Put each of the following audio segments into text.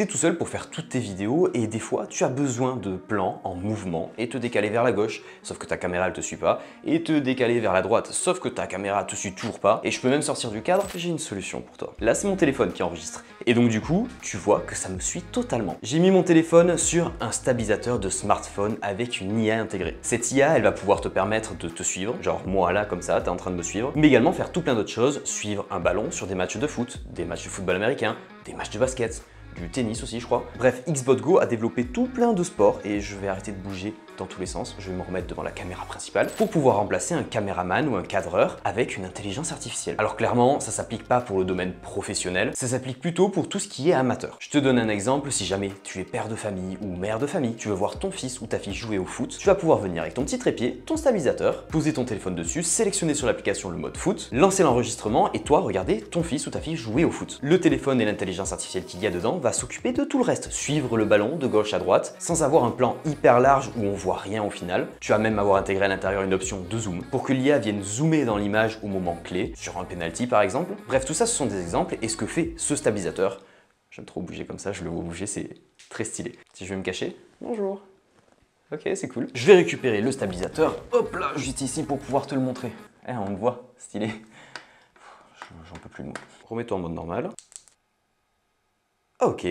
T'es tout seul pour faire toutes tes vidéos et des fois tu as besoin de plans en mouvement et te décaler vers la gauche, sauf que ta caméra elle te suit pas, et te décaler vers la droite, sauf que ta caméra te suit toujours pas, et je peux même sortir du cadre, j'ai une solution pour toi. Là c'est mon téléphone qui enregistre. Et donc du coup, tu vois que ça me suit totalement. J'ai mis mon téléphone sur un stabilisateur de smartphone avec une IA intégrée. Cette IA, elle va pouvoir te permettre de te suivre, genre moi là comme ça, t'es en train de me suivre, mais également faire tout plein d'autres choses, suivre un ballon sur des matchs de foot, des matchs de football américain, des matchs de basket, du tennis aussi je crois. Bref, Xbot Go a développé tout plein de sports et je vais arrêter de bouger dans tous les sens, je vais me remettre devant la caméra principale pour pouvoir remplacer un caméraman ou un cadreur avec une intelligence artificielle. Alors clairement, ça s'applique pas pour le domaine professionnel, ça s'applique plutôt pour tout ce qui est amateur. Je te donne un exemple, si jamais tu es père de famille ou mère de famille, tu veux voir ton fils ou ta fille jouer au foot, tu vas pouvoir venir avec ton petit trépied, ton stabilisateur, poser ton téléphone dessus, sélectionner sur l'application le mode foot, lancer l'enregistrement et toi regarder ton fils ou ta fille jouer au foot. Le téléphone et l'intelligence artificielle qu'il y a dedans va s'occuper de tout le reste, suivre le ballon de gauche à droite sans avoir un plan hyper large où on voit rien au final. Tu vas même avoir intégré à l'intérieur une option de zoom pour que l'IA vienne zoomer dans l'image au moment clé, sur un penalty par exemple. Bref, tout ça ce sont des exemples et ce que fait ce stabilisateur. J'aime trop bouger comme ça, je le vois bouger, c'est très stylé. Si je vais me cacher, bonjour. Ok, c'est cool. Je vais récupérer le stabilisateur, hop là, juste ici pour pouvoir te le montrer. Eh, on le voit, stylé. J'en peux plus de mots. Remets-toi en mode normal. Ok.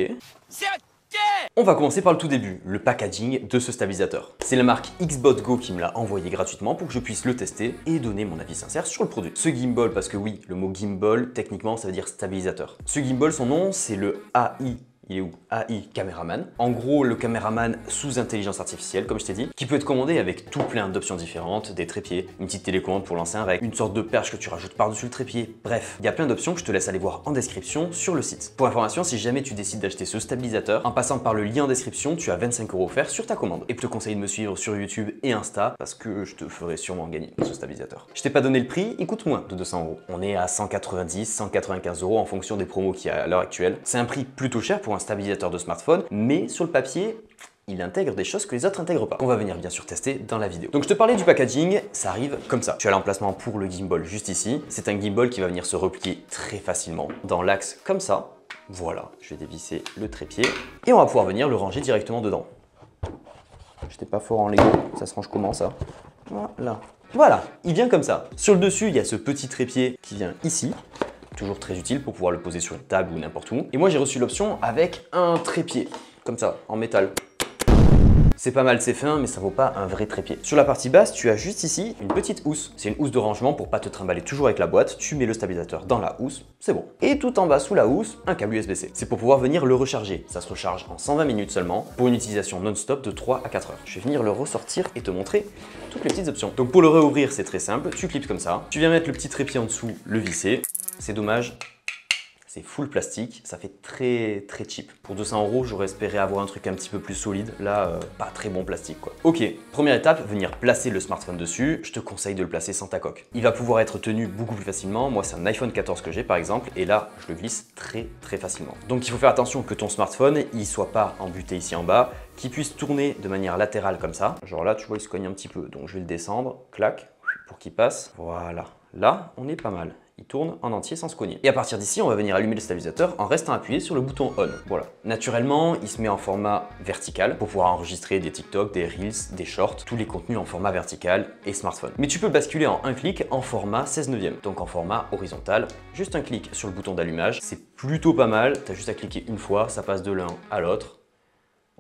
On va commencer par le tout début, le packaging de ce stabilisateur. C'est la marque Xbot Go qui me l'a envoyé gratuitement pour que je puisse le tester et donner mon avis sincère sur le produit. Ce gimbal, parce que oui, le mot gimbal, techniquement, ça veut dire stabilisateur. Ce gimbal, son nom, c'est le AI il est où? AI Cameraman. En gros, le caméraman sous intelligence artificielle, comme je t'ai dit, qui peut être commandé avec tout plein d'options différentes, des trépieds, une petite télécommande pour lancer un rec, une sorte de perche que tu rajoutes par-dessus le trépied. Bref, il y a plein d'options que je te laisse aller voir en description sur le site. Pour information, si jamais tu décides d'acheter ce stabilisateur, en passant par le lien en description, tu as 25 euros offerts sur ta commande. Et je te conseille de me suivre sur YouTube et Insta parce que je te ferai sûrement gagner ce stabilisateur. Je t'ai pas donné le prix, il coûte moins de 200 euros. On est à 190, 195 euros en fonction des promos qu'il y a à l'heure actuelle. C'est un prix plutôt cher pour un stabilisateur de smartphone, mais sur le papier, il intègre des choses que les autres n'intègrent pas. On va venir bien sûr tester dans la vidéo. Donc je te parlais du packaging, ça arrive comme ça. Tu as l'emplacement pour le gimbal juste ici. C'est un gimbal qui va venir se replier très facilement dans l'axe comme ça. Voilà, je vais dévisser le trépied et on va pouvoir venir le ranger directement dedans. J'étais pas fort en Lego, ça se range comment ça? Voilà. Voilà, il vient comme ça. Sur le dessus, il y a ce petit trépied qui vient ici toujours très utile pour pouvoir le poser sur une table ou n'importe où. Et moi j'ai reçu l'option avec un trépied, comme ça, en métal. C'est pas mal, c'est fin, mais ça vaut pas un vrai trépied. Sur la partie basse, tu as juste ici une petite housse. C'est une housse de rangement pour pas te trimballer toujours avec la boîte. Tu mets le stabilisateur dans la housse, c'est bon. Et tout en bas sous la housse, un câble USB-C. C'est pour pouvoir venir le recharger. Ça se recharge en 120 minutes seulement pour une utilisation non-stop de 3 à 4 heures. Je vais venir le ressortir et te montrer toutes les petites options. Donc pour le réouvrir, c'est très simple. Tu clips comme ça. Tu viens mettre le petit trépied en dessous, le visser. C'est dommage, c'est full plastique, ça fait très très cheap. Pour 200 euros, j'aurais espéré avoir un truc un petit peu plus solide. Là, euh, pas très bon plastique quoi. Ok, première étape, venir placer le smartphone dessus. Je te conseille de le placer sans ta coque. Il va pouvoir être tenu beaucoup plus facilement. Moi, c'est un iPhone 14 que j'ai par exemple, et là, je le glisse très très facilement. Donc il faut faire attention que ton smartphone, il soit pas embuté ici en bas, qu'il puisse tourner de manière latérale comme ça. Genre là, tu vois, il se cogne un petit peu. Donc je vais le descendre, clac, pour qu'il passe. Voilà. Là, on est pas mal il tourne en entier sans se cogner. Et à partir d'ici, on va venir allumer le stabilisateur en restant appuyé sur le bouton on. Voilà. Naturellement, il se met en format vertical pour pouvoir enregistrer des TikTok, des Reels, des Shorts, tous les contenus en format vertical et smartphone. Mais tu peux basculer en un clic en format 16 neuvième, donc en format horizontal. Juste un clic sur le bouton d'allumage, c'est plutôt pas mal. Tu as juste à cliquer une fois, ça passe de l'un à l'autre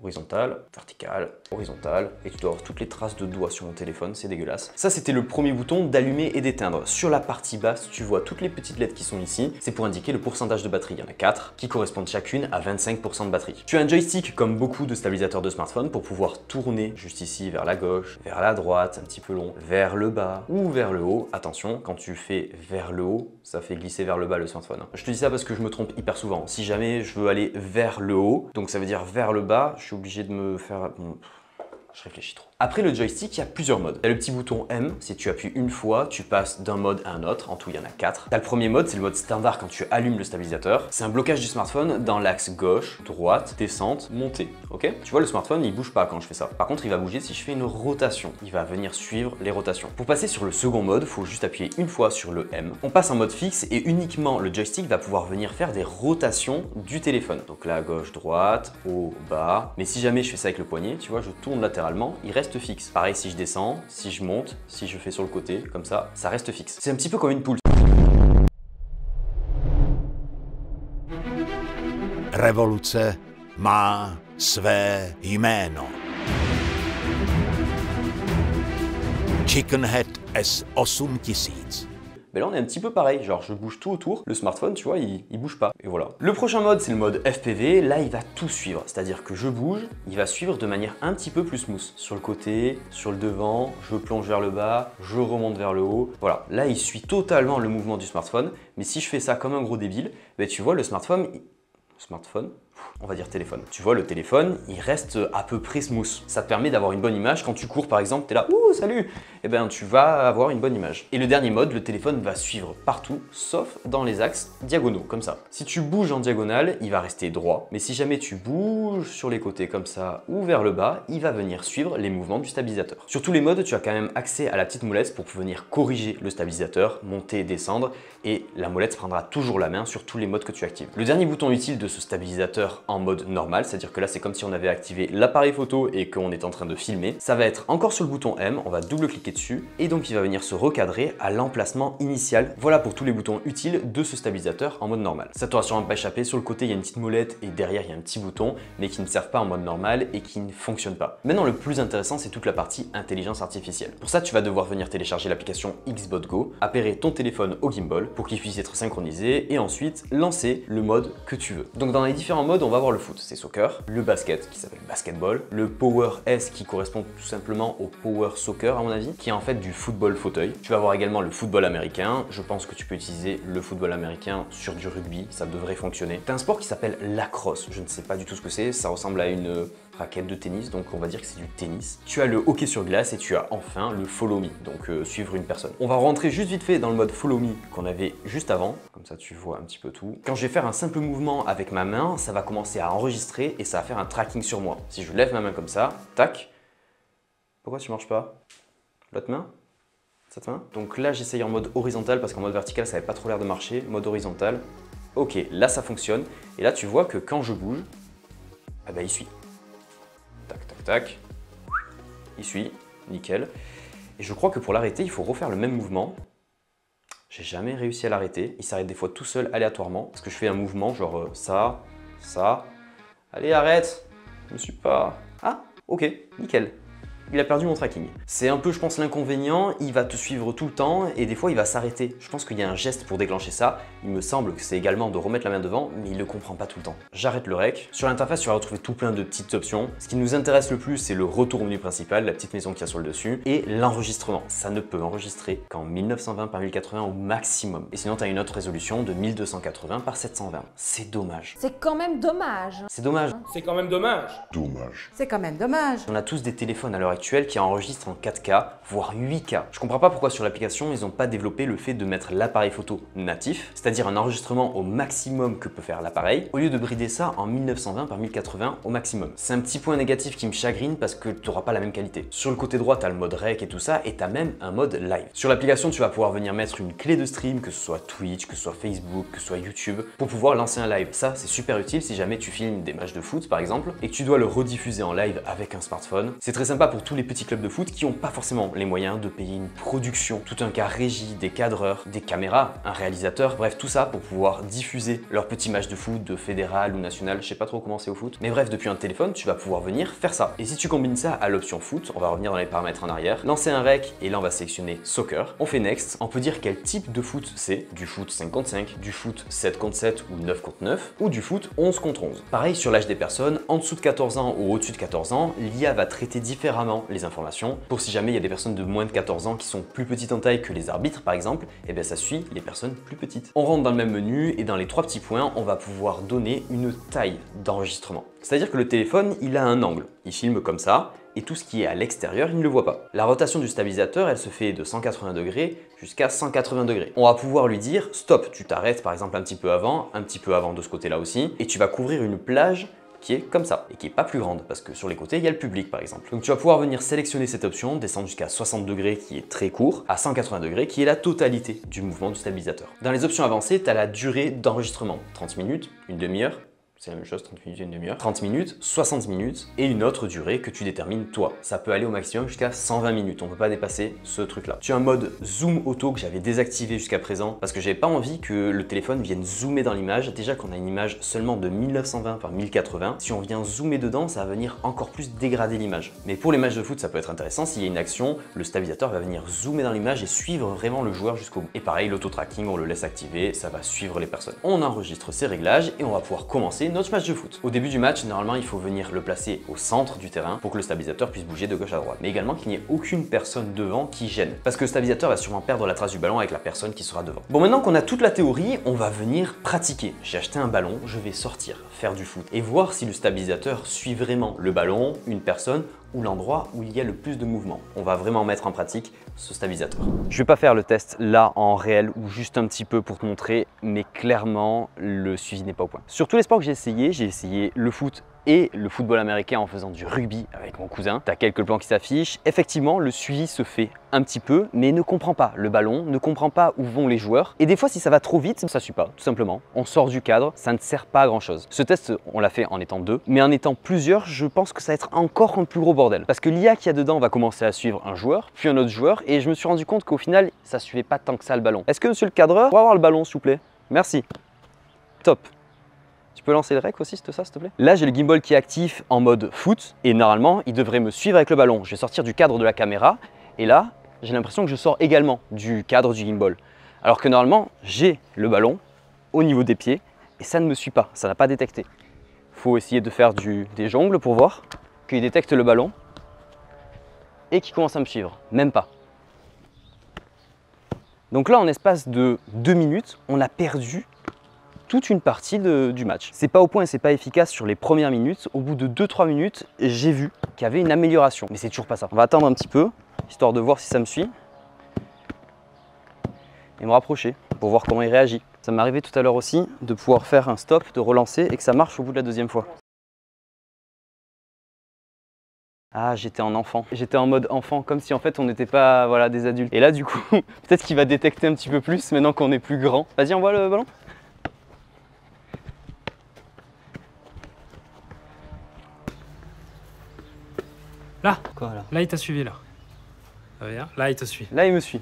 horizontale, verticale, horizontale, et tu dois avoir toutes les traces de doigts sur mon téléphone, c'est dégueulasse. Ça, c'était le premier bouton d'allumer et d'éteindre. Sur la partie basse, tu vois toutes les petites lettres qui sont ici, c'est pour indiquer le pourcentage de batterie. Il y en a 4 qui correspondent chacune à 25% de batterie. Tu as un joystick comme beaucoup de stabilisateurs de smartphone pour pouvoir tourner juste ici vers la gauche, vers la droite, un petit peu long, vers le bas ou vers le haut. Attention, quand tu fais vers le haut, ça fait glisser vers le bas le smartphone. Je te dis ça parce que je me trompe hyper souvent. Si jamais je veux aller vers le haut, donc ça veut dire vers le bas, je suis obligé de me faire... je réfléchis trop. Après le joystick, il y a plusieurs modes. A le petit bouton M, si tu appuies une fois, tu passes d'un mode à un autre. En tout, il y en a quatre. Tu as le premier mode, c'est le mode standard quand tu allumes le stabilisateur. C'est un blocage du smartphone dans l'axe gauche, droite, descente, montée. Ok? Tu vois, le smartphone, il bouge pas quand je fais ça. Par contre, il va bouger si je fais une rotation. Il va venir suivre les rotations. Pour passer sur le second mode, il faut juste appuyer une fois sur le M. On passe en mode fixe et uniquement le joystick va pouvoir venir faire des rotations du téléphone. Donc là, gauche, droite, haut, bas. Mais si jamais je fais ça avec le poignet, tu vois, je tourne il reste fixe. Pareil, si je descends, si je monte, si je fais sur le côté, comme ça, ça reste fixe. C'est un petit peu comme une poule. Revoluce má své jméno. Chickenhead S8000. Mais là on est un petit peu pareil, genre je bouge tout autour, le smartphone tu vois il, il bouge pas, et voilà. Le prochain mode c'est le mode FPV, là il va tout suivre, c'est-à-dire que je bouge, il va suivre de manière un petit peu plus smooth, sur le côté, sur le devant, je plonge vers le bas, je remonte vers le haut, voilà. Là il suit totalement le mouvement du smartphone, mais si je fais ça comme un gros débile, ben, tu vois le smartphone, smartphone, on va dire téléphone. Tu vois, le téléphone, il reste à peu près smooth. Ça te permet d'avoir une bonne image. Quand tu cours, par exemple, tu es là, ouh, salut Eh bien, tu vas avoir une bonne image. Et le dernier mode, le téléphone va suivre partout, sauf dans les axes diagonaux, comme ça. Si tu bouges en diagonale, il va rester droit. Mais si jamais tu bouges sur les côtés, comme ça, ou vers le bas, il va venir suivre les mouvements du stabilisateur. Sur tous les modes, tu as quand même accès à la petite molette pour venir corriger le stabilisateur, monter, descendre, et la molette prendra toujours la main sur tous les modes que tu actives. Le dernier bouton utile de ce stabilisateur en mode normal, c'est-à-dire que là c'est comme si on avait activé l'appareil photo et qu'on est en train de filmer. Ça va être encore sur le bouton M, on va double-cliquer dessus et donc il va venir se recadrer à l'emplacement initial. Voilà pour tous les boutons utiles de ce stabilisateur en mode normal. Ça t'aura sûrement pas échappé, sur le côté il y a une petite molette et derrière il y a un petit bouton mais qui ne servent pas en mode normal et qui ne fonctionnent pas. Maintenant le plus intéressant c'est toute la partie intelligence artificielle. Pour ça tu vas devoir venir télécharger l'application Xbot Go, appairer ton téléphone au gimbal pour qu'il puisse être synchronisé et ensuite lancer le mode que tu veux. Donc dans les différents modes on va voir le foot, c'est soccer, le basket qui s'appelle basketball, le Power S qui correspond tout simplement au Power Soccer à mon avis, qui est en fait du football fauteuil. Tu vas avoir également le football américain, je pense que tu peux utiliser le football américain sur du rugby, ça devrait fonctionner. T'as un sport qui s'appelle lacrosse, je ne sais pas du tout ce que c'est, ça ressemble à une raquette de tennis, donc on va dire que c'est du tennis. Tu as le hockey sur glace et tu as enfin le follow me, donc euh, suivre une personne. On va rentrer juste vite fait dans le mode follow me qu'on avait juste avant, comme ça tu vois un petit peu tout. Quand je vais faire un simple mouvement avec ma main, ça va commencer à enregistrer et ça va faire un tracking sur moi. Si je lève ma main comme ça, tac, pourquoi tu marches pas? L'autre main? Cette main? Donc là j'essaye en mode horizontal parce qu'en mode vertical ça n'avait pas trop l'air de marcher, mode horizontal. Ok, là ça fonctionne. Et là tu vois que quand je bouge, ah bah il suit. Tac. Il suit, nickel. Et je crois que pour l'arrêter, il faut refaire le même mouvement. J'ai jamais réussi à l'arrêter. Il s'arrête des fois tout seul aléatoirement. Parce que je fais un mouvement genre euh, ça, ça. Allez, arrête Je me suis pas... Ah, ok, nickel il a perdu mon tracking. C'est un peu, je pense, l'inconvénient, il va te suivre tout le temps et des fois il va s'arrêter. Je pense qu'il y a un geste pour déclencher ça. Il me semble que c'est également de remettre la main devant, mais il ne le comprend pas tout le temps. J'arrête le rec. Sur l'interface, tu vas retrouver tout plein de petites options. Ce qui nous intéresse le plus, c'est le retour au menu principal, la petite maison qu'il y a sur le dessus, et l'enregistrement. Ça ne peut enregistrer qu'en 1920 par 1080 au maximum. Et sinon, tu as une autre résolution de 1280 par 720. C'est dommage. C'est quand même dommage. C'est dommage. C'est quand même dommage. Dommage. C'est quand même dommage. On a tous des téléphones à l'heure qui enregistrent en 4K, voire 8K. Je comprends pas pourquoi sur l'application, ils n'ont pas développé le fait de mettre l'appareil photo natif, c'est-à-dire un enregistrement au maximum que peut faire l'appareil, au lieu de brider ça en 1920 par 1080 au maximum. C'est un petit point négatif qui me chagrine parce que tu n'auras pas la même qualité. Sur le côté droit, tu as le mode rec et tout ça, et tu as même un mode live. Sur l'application, tu vas pouvoir venir mettre une clé de stream, que ce soit Twitch, que ce soit Facebook, que ce soit YouTube, pour pouvoir lancer un live. Ça, c'est super utile si jamais tu filmes des matchs de foot, par exemple, et que tu dois le rediffuser en live avec un smartphone. C'est très sympa pour tous les petits clubs de foot qui n'ont pas forcément les moyens de payer une production, tout un cas régie, des cadreurs, des caméras, un réalisateur, bref tout ça pour pouvoir diffuser leurs petits matchs de foot, de fédéral ou national, je sais pas trop comment c'est au foot, mais bref depuis un téléphone tu vas pouvoir venir faire ça. Et si tu combines ça à l'option foot, on va revenir dans les paramètres en arrière, lancer un rec et là on va sélectionner soccer, on fait next, on peut dire quel type de foot c'est, du foot 5 contre 5, du foot 7 contre 7 ou 9 contre 9, ou du foot 11 contre 11. Pareil sur l'âge des personnes, en dessous de 14 ans ou au-dessus de 14 ans, l'IA va traiter différemment les informations. Pour si jamais il y a des personnes de moins de 14 ans qui sont plus petites en taille que les arbitres par exemple, et eh bien ça suit les personnes plus petites. On rentre dans le même menu et dans les trois petits points, on va pouvoir donner une taille d'enregistrement. C'est-à-dire que le téléphone, il a un angle. Il filme comme ça, et tout ce qui est à l'extérieur, il ne le voit pas. La rotation du stabilisateur, elle se fait de 180 degrés jusqu'à 180 degrés. On va pouvoir lui dire stop, tu t'arrêtes par exemple un petit peu avant, un petit peu avant de ce côté-là aussi, et tu vas couvrir une plage qui est comme ça et qui est pas plus grande parce que sur les côtés il y a le public par exemple. Donc tu vas pouvoir venir sélectionner cette option, descendre jusqu'à 60 degrés qui est très court, à 180 degrés qui est la totalité du mouvement du stabilisateur. Dans les options avancées, tu as la durée d'enregistrement, 30 minutes, une demi-heure, c'est la même chose, 30 minutes et une demi-heure. 30 minutes, 60 minutes et une autre durée que tu détermines toi. Ça peut aller au maximum jusqu'à 120 minutes, on ne peut pas dépasser ce truc-là. Tu as un mode zoom auto que j'avais désactivé jusqu'à présent parce que j'avais pas envie que le téléphone vienne zoomer dans l'image. Déjà qu'on a une image seulement de 1920 par 1080, si on vient zoomer dedans, ça va venir encore plus dégrader l'image. Mais pour les matchs de foot, ça peut être intéressant. S'il y a une action, le stabilisateur va venir zoomer dans l'image et suivre vraiment le joueur jusqu'au bout. Et pareil, l'auto-tracking, on le laisse activer, ça va suivre les personnes. On enregistre ces réglages et on va pouvoir commencer notre match de foot. Au début du match, normalement, il faut venir le placer au centre du terrain pour que le stabilisateur puisse bouger de gauche à droite. Mais également qu'il n'y ait aucune personne devant qui gêne. Parce que le stabilisateur va sûrement perdre la trace du ballon avec la personne qui sera devant. Bon, maintenant qu'on a toute la théorie, on va venir pratiquer. J'ai acheté un ballon, je vais sortir, faire du foot et voir si le stabilisateur suit vraiment le ballon, une personne ou l'endroit où il y a le plus de mouvement. On va vraiment mettre en pratique ce stabilisateur. Je vais pas faire le test là en réel ou juste un petit peu pour te montrer, mais clairement le suivi n'est pas au point. Sur tous les sports que j'ai essayé, j'ai essayé le foot et le football américain en faisant du rugby avec mon cousin. Tu as quelques plans qui s'affichent. Effectivement, le suivi se fait un petit peu, mais ne comprend pas le ballon, ne comprend pas où vont les joueurs. Et des fois, si ça va trop vite, ça suit pas, tout simplement. On sort du cadre, ça ne sert pas à grand chose. Ce test, on l'a fait en étant deux, mais en étant plusieurs, je pense que ça va être encore un plus gros bordel. Parce que l'IA qu'il y a dedans va commencer à suivre un joueur, puis un autre joueur, et je me suis rendu compte qu'au final, ça suivait pas tant que ça le ballon. Est-ce que monsieur le cadreur, pour avoir le ballon, s'il vous plaît? Merci. Top. Tu peux lancer le rec aussi, ça, s'il te plaît? Là, j'ai le gimbal qui est actif en mode foot et normalement, il devrait me suivre avec le ballon. Je vais sortir du cadre de la caméra et là, j'ai l'impression que je sors également du cadre du gimbal. Alors que normalement, j'ai le ballon au niveau des pieds et ça ne me suit pas, ça n'a pas détecté. Faut essayer de faire du, des jongles pour voir qu'il détecte le ballon et qu'il commence à me suivre. Même pas. Donc là, en espace de deux minutes, on a perdu toute une partie du match. C'est pas au point et c'est pas efficace sur les premières minutes. Au bout de 2-3 minutes, j'ai vu qu'il y avait une amélioration. Mais c'est toujours pas ça. On va attendre un petit peu, histoire de voir si ça me suit. Et me rapprocher pour voir comment il réagit. Ça m'est arrivé tout à l'heure aussi de pouvoir faire un stop, de relancer et que ça marche au bout de la deuxième fois. Ah, j'étais en enfant. J'étais en mode enfant, comme si en fait on n'était pas voilà, des adultes. Et là, du coup, peut-être qu'il va détecter un petit peu plus maintenant qu'on est plus grand. Vas-y, on voit le ballon Là Quoi là Là, il t'a suivi, là. Là, il te suit. Là, il me suit.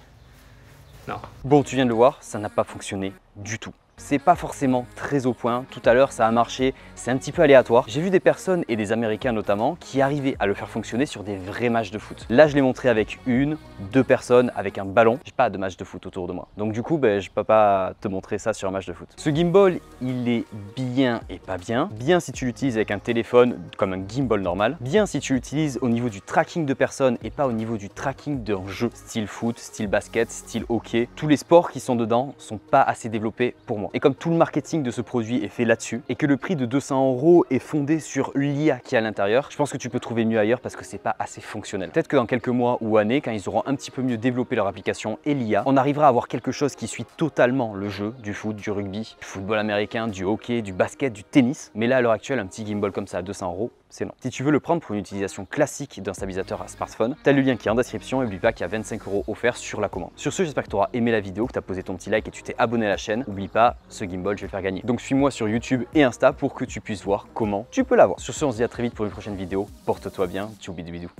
Non. Bon, tu viens de le voir, ça n'a pas fonctionné du tout c'est pas forcément très au point. Tout à l'heure, ça a marché, c'est un petit peu aléatoire. J'ai vu des personnes, et des Américains notamment, qui arrivaient à le faire fonctionner sur des vrais matchs de foot. Là, je l'ai montré avec une, deux personnes, avec un ballon. J'ai pas de match de foot autour de moi. Donc du coup, ben, je peux pas te montrer ça sur un match de foot. Ce gimbal, il est bien et pas bien. Bien si tu l'utilises avec un téléphone comme un gimbal normal. Bien si tu l'utilises au niveau du tracking de personnes et pas au niveau du tracking d'un jeu style foot, style basket, style hockey. Tous les sports qui sont dedans sont pas assez développés pour moi. Et comme tout le marketing de ce produit est fait là-dessus, et que le prix de 200 euros est fondé sur l'IA qui est à l'intérieur, je pense que tu peux trouver mieux ailleurs parce que c'est pas assez fonctionnel. Peut-être que dans quelques mois ou années, quand ils auront un petit peu mieux développé leur application et l'IA, on arrivera à avoir quelque chose qui suit totalement le jeu du foot, du rugby, du football américain, du hockey, du basket, du tennis. Mais là, à l'heure actuelle, un petit gimbal comme ça à 200 euros, c'est non. Si tu veux le prendre pour une utilisation classique d'un stabilisateur à smartphone, tu as le lien qui est en description et n'oublie pas qu'il y a 25 euros offerts sur la commande. Sur ce, j'espère que tu auras aimé la vidéo, que tu as posé ton petit like et tu t'es abonné à la chaîne. N'oublie pas, ce gimbal, je vais le faire gagner. Donc suis-moi sur YouTube et Insta pour que tu puisses voir comment tu peux l'avoir. Sur ce, on se dit à très vite pour une prochaine vidéo. Porte-toi bien, tchou bidou bidou.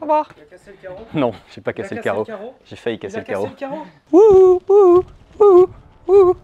Au revoir. Tu as cassé le carreau? Non, j'ai pas cassé le cassé le carreau. carreau? J'ai failli casser Il a le carreau. cassé le carreau? Wouhou, wouhou, wouhou, Woo!